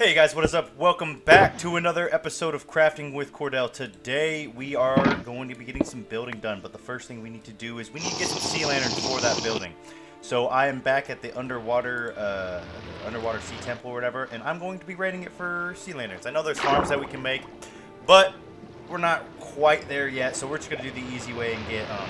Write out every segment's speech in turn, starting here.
Hey guys, what is up? Welcome back to another episode of Crafting with Cordell. Today we are going to be getting some building done, but the first thing we need to do is we need to get some sea lanterns for that building. So I am back at the underwater uh, underwater sea temple or whatever, and I'm going to be raiding it for sea lanterns. I know there's farms that we can make, but we're not quite there yet, so we're just gonna do the easy way and get um,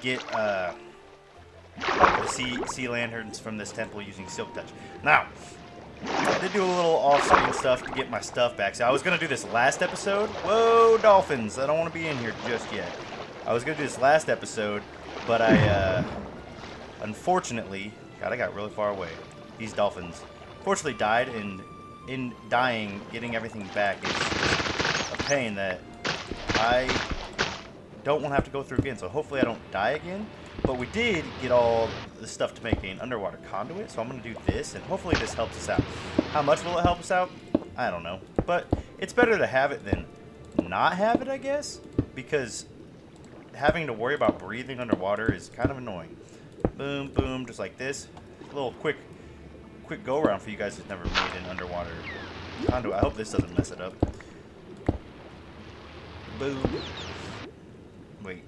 get uh, the sea sea lanterns from this temple using Silk Touch. Now. I did do a little off-screen stuff to get my stuff back. So I was going to do this last episode. Whoa, dolphins. I don't want to be in here just yet. I was going to do this last episode, but I, uh, unfortunately, God, I got really far away. These dolphins, fortunately, died, and in dying, getting everything back is a pain that I don't want to have to go through again. So hopefully I don't die again. But we did get all the stuff to make an underwater conduit, so I'm going to do this, and hopefully this helps us out. How much will it help us out? I don't know. But it's better to have it than not have it, I guess, because having to worry about breathing underwater is kind of annoying. Boom, boom, just like this. A little quick, quick go-around for you guys who've never made an underwater conduit. I hope this doesn't mess it up. Boom. Wait.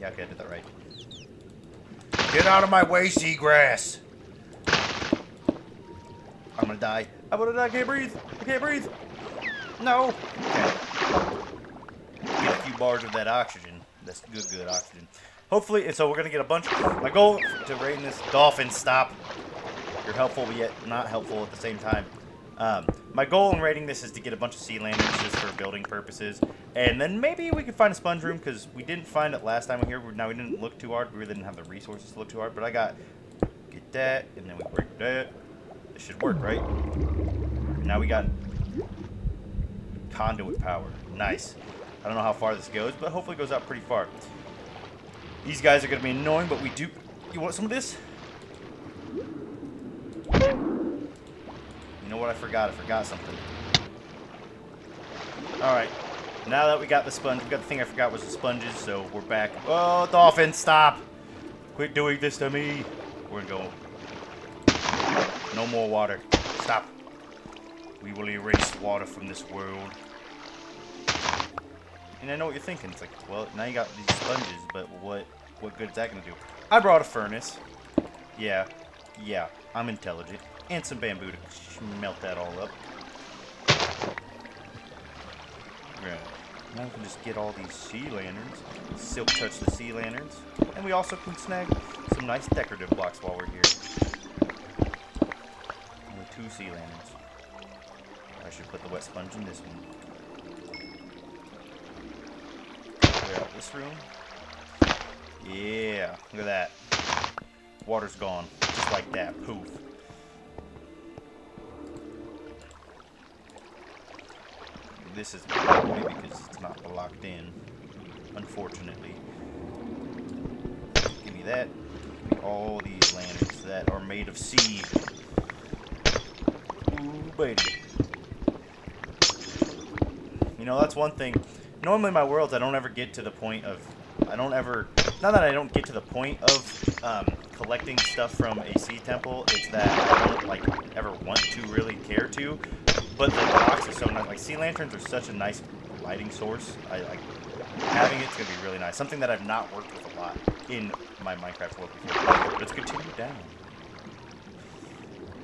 Yeah, okay, I did that right. Get out of my way, seagrass! I'm gonna die. I'm gonna die. I can't breathe. I can't breathe. No. Okay. Get a few bars of that oxygen. That's good, good oxygen. Hopefully, and so we're gonna get a bunch. My goal to raid this dolphin. Stop. You're helpful, but yet not helpful at the same time. Um, my goal in raiding this is to get a bunch of sea lanterns just for building purposes. And then maybe we could find a sponge room, because we didn't find it last time we were here. Now, we didn't look too hard. We really didn't have the resources to look too hard. But I got, get that, and then we break that. This should work, right? Now we got conduit power. Nice. I don't know how far this goes, but hopefully it goes out pretty far. These guys are going to be annoying, but we do... You want some of this? You know what I forgot? I forgot something. Alright. Now that we got the sponge, we got the thing I forgot was the sponges, so we're back. Oh, dolphin, stop! Quit doing this to me. We're going. No more water. Stop. We will erase water from this world. And I know what you're thinking. It's like, well, now you got these sponges, but what what good is that going to do? I brought a furnace. Yeah. Yeah. I'm intelligent. And some bamboo to melt that all up. Right. Now we can just get all these sea lanterns. Silk touch the sea lanterns. And we also can snag some nice decorative blocks while we're here. Only two sea lanterns. I should put the wet sponge in this one. Clear out this room. Yeah, look at that. Water's gone. Just like that. Poof. This is maybe because it's not locked in. Unfortunately. Give me that. Give me all these lanterns that are made of seed. Ooh, baby. You know, that's one thing. Normally in my worlds, I don't ever get to the point of... I don't ever... Not that I don't get to the point of um, collecting stuff from a sea temple. It's that I don't, like, ever want to really care to. But the box is so nice. Like, sea lanterns are such a nice lighting source. I like having it's gonna be really nice. Something that I've not worked with a lot in my Minecraft world before. Let's continue down.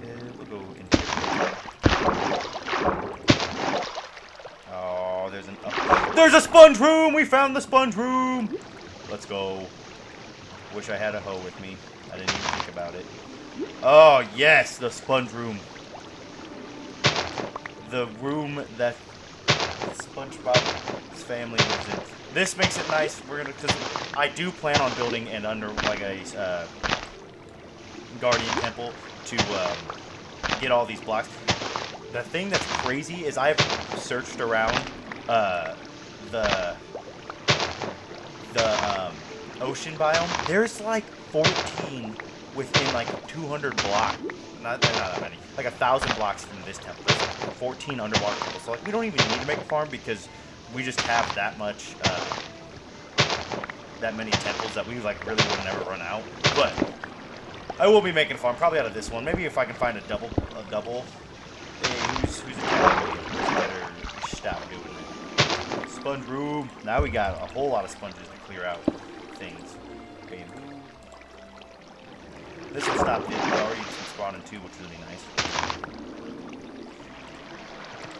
Uh, we'll go in Oh, there's an. Oh. There's a sponge room. We found the sponge room. Let's go. Wish I had a hoe with me. I didn't even think about it. Oh yes, the sponge room the room that SpongeBob's family lives in. This makes it nice. We're gonna, cause I do plan on building an under like a uh, guardian temple to um, get all these blocks. The thing that's crazy is I've searched around uh, the the um, ocean biome. There's like 14 within like 200 block, not, not that many, like a thousand blocks from this temple. There's like 14 underwater temples. So like we don't even need to make a farm because we just have that much, uh, that many temples that we like really would never run out. But I will be making a farm, probably out of this one. Maybe if I can find a double, a double. Hey, who's, who's a better stop doing it. Sponge room. Now we got a whole lot of sponges to clear out things. Okay, this will stop the guardians from spawning too, which is really nice.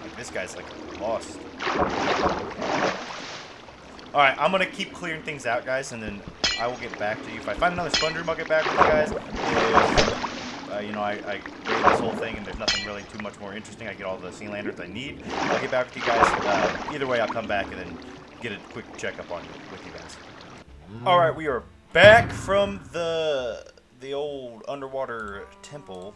Like this guy's like lost. Alright, I'm gonna keep clearing things out, guys, and then I will get back to you. If I find another sponge room, I'll get back with you guys. If, uh, you know, I, I this whole thing and there's nothing really too much more interesting, I get all the sea lanterns I need, I'll get back with you guys. Uh, either way, I'll come back and then get a quick checkup on you with you guys. Alright, we are back from the the old underwater temple,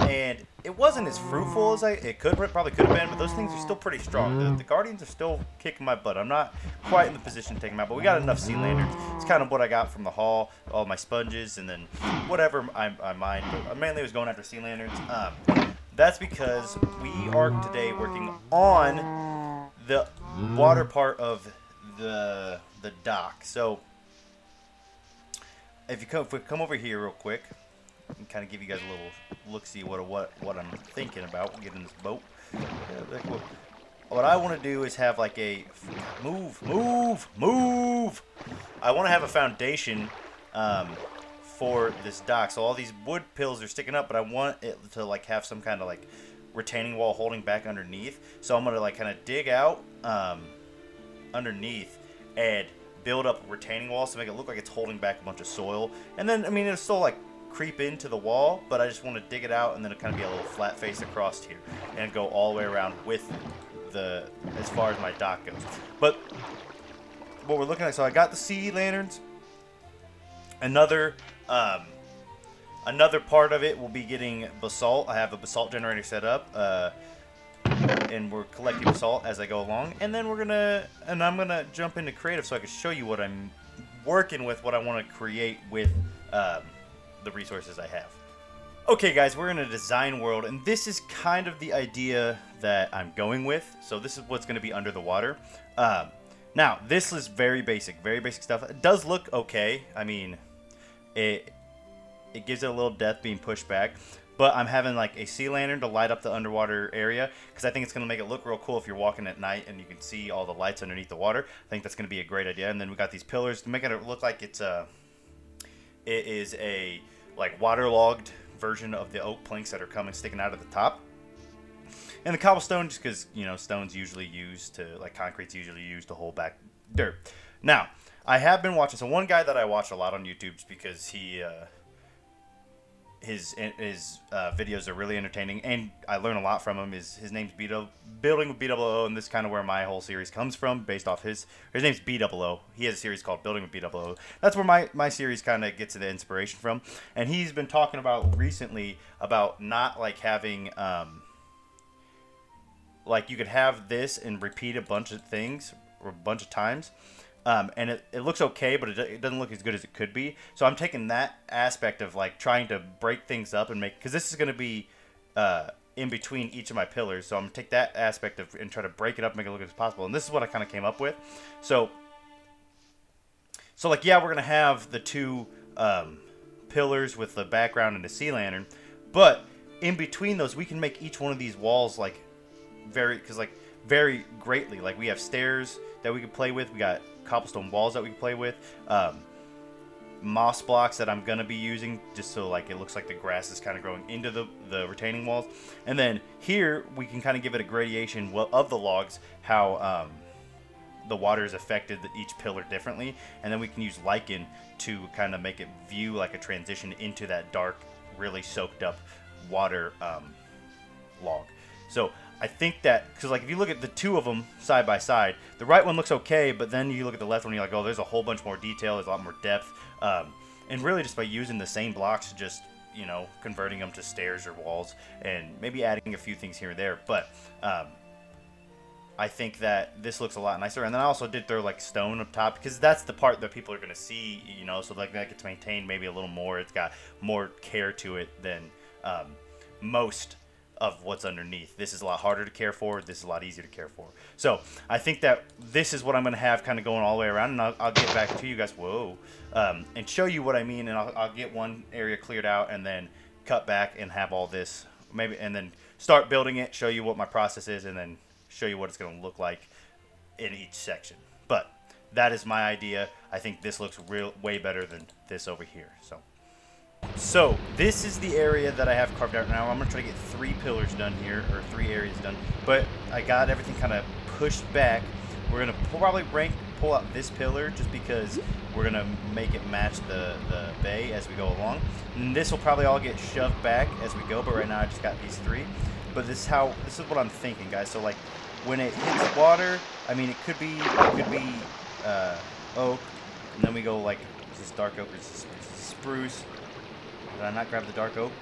and it wasn't as fruitful as I it could probably could have been, but those things are still pretty strong. The, the guardians are still kicking my butt. I'm not quite in the position to take them out, but we got enough sea lanterns. It's kind of what I got from the haul, all my sponges, and then whatever I, I mined. But mainly was going after sea lanterns. Um, that's because we are today working on the water part of the the dock. So if you come, if we come over here real quick, and kind of give you guys a little look, see what what what I'm thinking about. We'll get in this boat. What I want to do is have like a move, move, move. I want to have a foundation um, for this dock. So all these wood pills are sticking up, but I want it to like have some kind of like retaining wall holding back underneath. So I'm gonna like kind of dig out um, underneath and build up a retaining walls to make it look like it's holding back a bunch of soil. And then, I mean, it'll still like creep into the wall, but I just want to dig it out and then it kind of be a little flat face across here and go all the way around with the, as far as my dock goes. But what we're looking at, so I got the sea lanterns. Another, um, another part of it will be getting basalt. I have a basalt generator set up. Uh, and we're collecting salt as I go along. And then we're gonna, and I'm gonna jump into creative so I can show you what I'm working with, what I want to create with um, the resources I have. Okay guys, we're in a design world, and this is kind of the idea that I'm going with. So this is what's gonna be under the water. Um, now, this is very basic, very basic stuff. It does look okay. I mean, it it gives it a little depth being pushed back. But I'm having like a sea lantern to light up the underwater area because I think it's going to make it look real cool if you're walking at night and you can see all the lights underneath the water. I think that's going to be a great idea. And then we got these pillars to make it look like it's a, it is a like waterlogged version of the oak planks that are coming sticking out of the top. And the cobblestone, just because you know stone's usually used to like concrete's usually used to hold back dirt. Now, I have been watching. So one guy that I watch a lot on YouTube because he. Uh, his his uh, videos are really entertaining, and I learn a lot from him. His his name's B Building with BOO, and this is kind of where my whole series comes from, based off his his name's BOO. He has a series called Building with BOO. That's where my my series kind of gets the inspiration from, and he's been talking about recently about not like having um like you could have this and repeat a bunch of things or a bunch of times um, and it, it looks okay, but it, it doesn't look as good as it could be. So I'm taking that aspect of like trying to break things up and make because this is going to be uh, in between each of my pillars. So I'm gonna take that aspect of and try to break it up, make it look as possible. And this is what I kind of came up with. So, so like yeah, we're gonna have the two um, pillars with the background and the sea lantern, but in between those, we can make each one of these walls like very because like very greatly. Like we have stairs that we can play with. We got cobblestone walls that we can play with. Um, moss blocks that I'm gonna be using just so like it looks like the grass is kind of growing into the, the retaining walls and then here we can kind of give it a gradation of the logs how um, the water has affected each pillar differently and then we can use lichen to kind of make it view like a transition into that dark really soaked up water um, log so I think that because like if you look at the two of them side by side, the right one looks okay, but then you look at the left one, you're like, oh, there's a whole bunch more detail, there's a lot more depth, um, and really just by using the same blocks, just you know, converting them to stairs or walls, and maybe adding a few things here and there, but. Um, I think that this looks a lot nicer. And then I also did throw like stone up top because that's the part that people are to see, you know, so like that gets maintained maybe a little more. It's got more care to it than um, most of what's underneath. This is a lot harder to care for. This is a lot easier to care for. So I think that this is what I'm going to have kind of going all the way around, and I'll, I'll get back to you guys. Whoa, um, and show you what I mean, and I'll, I'll get one area cleared out, and then cut back and have all this maybe, and then start building it. Show you what my process is, and then show you what it's going to look like in each section. But that is my idea. I think this looks real way better than this over here. So, so this is the area that I have carved out now. I'm gonna try to get three pillars done here, or three areas done. But I got everything kind of pushed back. We're gonna probably rank pull out this pillar just because we're gonna make it match the, the bay as we go along. And this will probably all get shoved back as we go, but right now I just got these three. But this is how this is what I'm thinking, guys. So like when it hits water, I mean it could be it could be uh, oak, and then we go like is this dark oak or is this, is this spruce? Did I not grab the dark oak?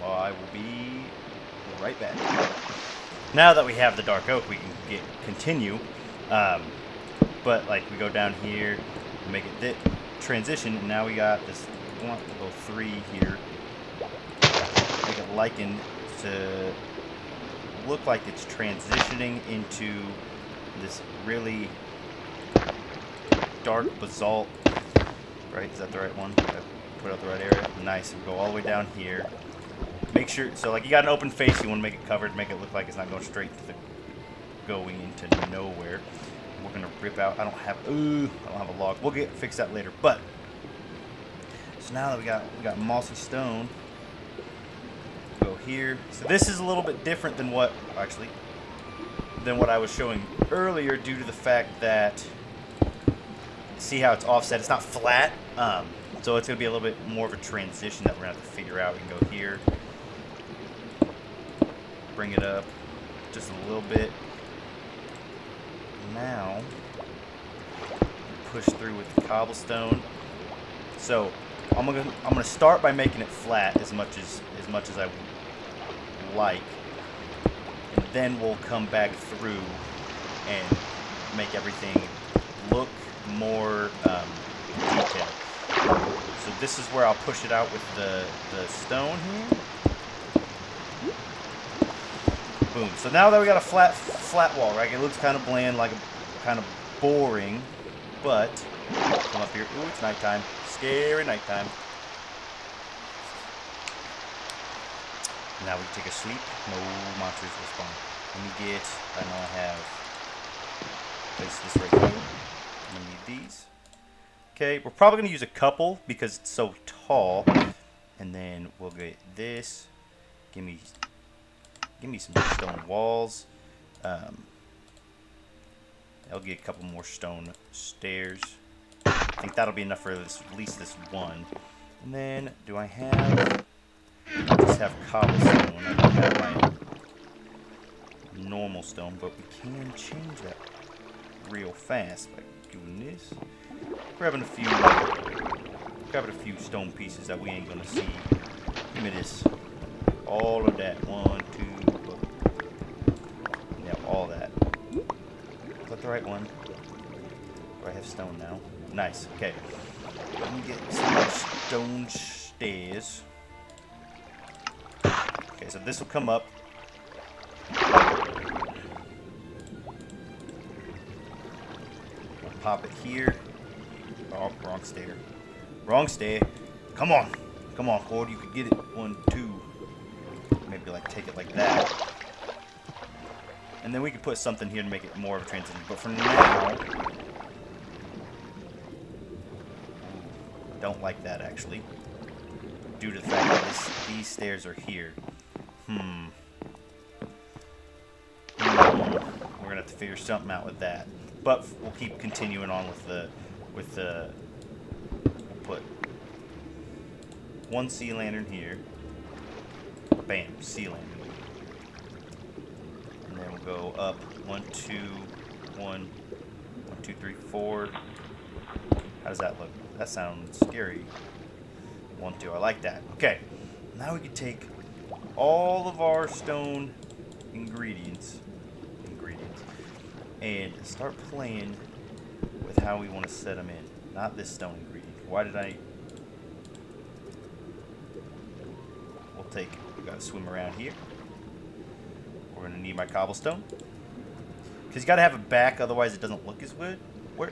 Well, I will be right back. Now that we have the dark oak, we can get continue. Um, but like we go down here, make it transition, and now we got this one little three here. Make it lichen to look like it's transitioning into this really dark basalt. Right? Is that the right one? I put out the right area? Nice. And go all the way down here. Make sure, so like you got an open face, you want to make it covered, make it look like it's not going straight to the, going into nowhere. We're gonna rip out. I don't have. Ooh, I don't have a log. We'll get fix that later. But so now that we got we got mossy stone. Go here. So this is a little bit different than what actually than what I was showing earlier, due to the fact that see how it's offset. It's not flat. Um, so it's gonna be a little bit more of a transition that we're gonna have to figure out. We can go here, bring it up just a little bit now push through with the cobblestone. So I'm gonna I'm gonna start by making it flat as much as as much as I like, and then we'll come back through and make everything look more um, detailed. So this is where I'll push it out with the the stone here. Boom. So now that we got a flat flat wall, right? It looks kind of bland, like a, kind of boring, but come up here. Ooh, it's nighttime. Scary nighttime. Now we take a sleep. No monsters will spawn. Let me get. I know I have. Place this right here. Gonna need these. Okay, we're probably gonna use a couple because it's so tall, and then we'll get this. Give me Give me some stone walls. Um, I'll get a couple more stone stairs. I think that'll be enough for this, at least this one. And then, do I have... I just have cobblestone. I don't have my normal stone, but we can change that real fast by doing this. Grabbing a few, uh, grabbing a few stone pieces that we ain't gonna see. Give me this. All of that. One, two, Yeah, all that. Is that the right one? Do I have stone now? Nice. Okay. Let me get some stone stairs. Okay, so this will come up. Pop it here. Oh, wrong stair. Wrong stair. Come on. Come on, Cord. You could get it. One, two. Maybe like take it like that. And then we could put something here to make it more of a transition. But for now... don't like that, actually. Due to the fact that these stairs are here. Hmm. hmm. We're gonna have to figure something out with that. But we'll keep continuing on with the... With the... We'll put... One sea lantern here. Bam, sea lantern And then we'll go up one, two, one, one, two, three, four. How does that look? That sounds scary. One, two, I like that. Okay, now we can take all of our stone ingredients, ingredients, and start playing with how we want to set them in. Not this stone ingredient. Why did I? We'll take. We gotta swim around here. We're going to need my cobblestone. Because you got to have a back, otherwise it doesn't look as good. Where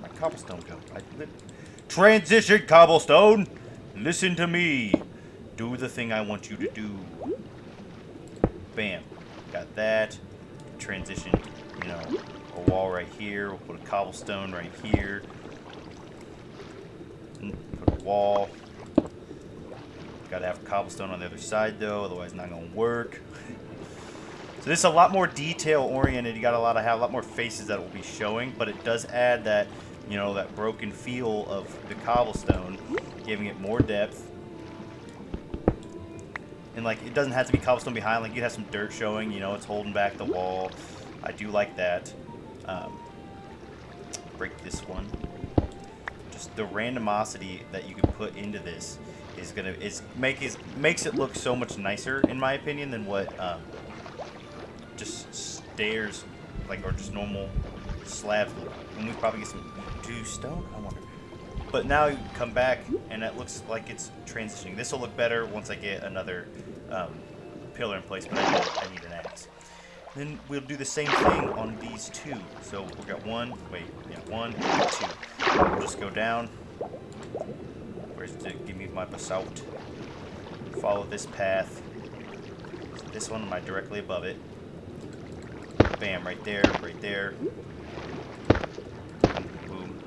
my cobblestone go? I, transition cobblestone! Listen to me. Do the thing I want you to do. Bam. Got that. Transition you know, a wall right here. We'll put a cobblestone right here. Hmm, put a wall. Gotta have cobblestone on the other side though, otherwise it's not gonna work. So this is a lot more detail oriented. You got a lot of have a lot more faces that will be showing, but it does add that, you know, that broken feel of the cobblestone, giving it more depth. And like it doesn't have to be cobblestone behind, like you have some dirt showing, you know, it's holding back the wall. I do like that. Um, break this one. Just the randomosity that you can put into this is gonna is make is makes it look so much nicer in my opinion than what um, just stairs like or just normal slabs look. And we probably get some two stone. I wonder. But now you come back and it looks like it's transitioning. This will look better once I get another um, pillar in place. But I need, I need an axe. Then we'll do the same thing on these two. So we got one, wait, yeah, one, two. We'll just go down. Where's the, give me my basalt. Follow this path. This one, am I directly above it? Bam, right there, right there. Boom.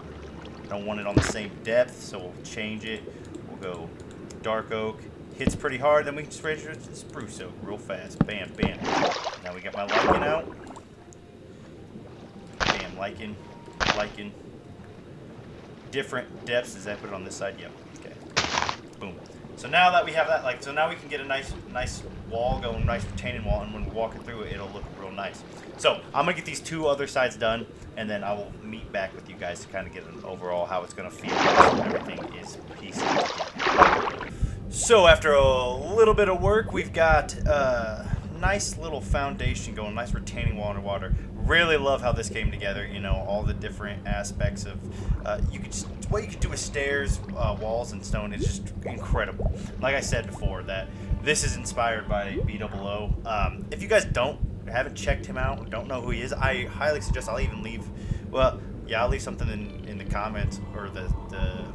Don't want it on the same depth, so we'll change it. We'll go dark oak. Hits pretty hard, then we can switch it to spruce oak real fast. Bam, bam. Now we got my lichen out. Bam, lichen, lichen. Different depths. Does that put it on this side? Yep. Okay. Boom. So now that we have that, like, so now we can get a nice, nice wall going, nice retaining wall, and when we're walking through it, it'll look real nice. So I'm gonna get these two other sides done, and then I will meet back with you guys to kind of get an overall how it's gonna feel. Everything is pieced. So after a little bit of work, we've got a nice little foundation going, nice retaining wall underwater. Really love how this came together. You know, all the different aspects of uh, you could just, what you could do with stairs, uh, walls, and stone is just incredible. Like I said before, that this is inspired by B O. Um, if you guys don't haven't checked him out, don't know who he is, I highly suggest I'll even leave. Well, yeah, I'll leave something in, in the comments or the the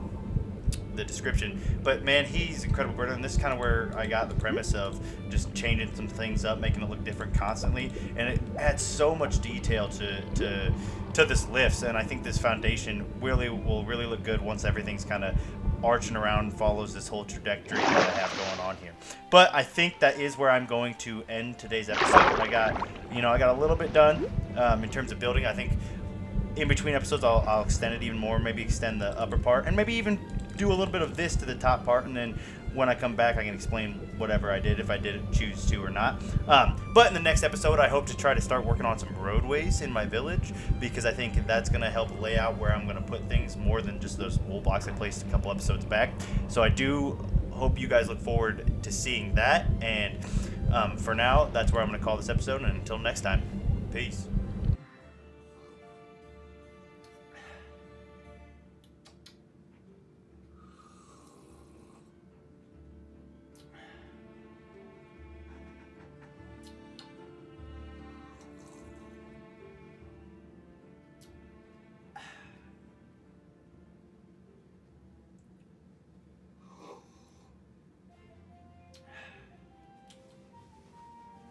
the description. But man, he's incredible builder, and this is kind of where I got the premise of just changing some things up, making it look different constantly, and it adds so much detail to to to this lifts. And I think this foundation really will really look good once everything's kind of arching around follows this whole trajectory that I have going on here. But I think that is where I'm going to end today's episode. I got, you know, I got a little bit done um, in terms of building. I think in between episodes I'll, I'll extend it even more, maybe extend the upper part, and maybe even do a little bit of this to the top part, and then when I come back, I can explain whatever I did, if I did choose to or not. Um, but in the next episode, I hope to try to start working on some roadways in my village, because I think that's going to help lay out where I'm going to put things more than just those wool blocks I placed a couple episodes back. So I do hope you guys look forward to seeing that, and um, for now, that's where I'm going to call this episode, and until next time, peace.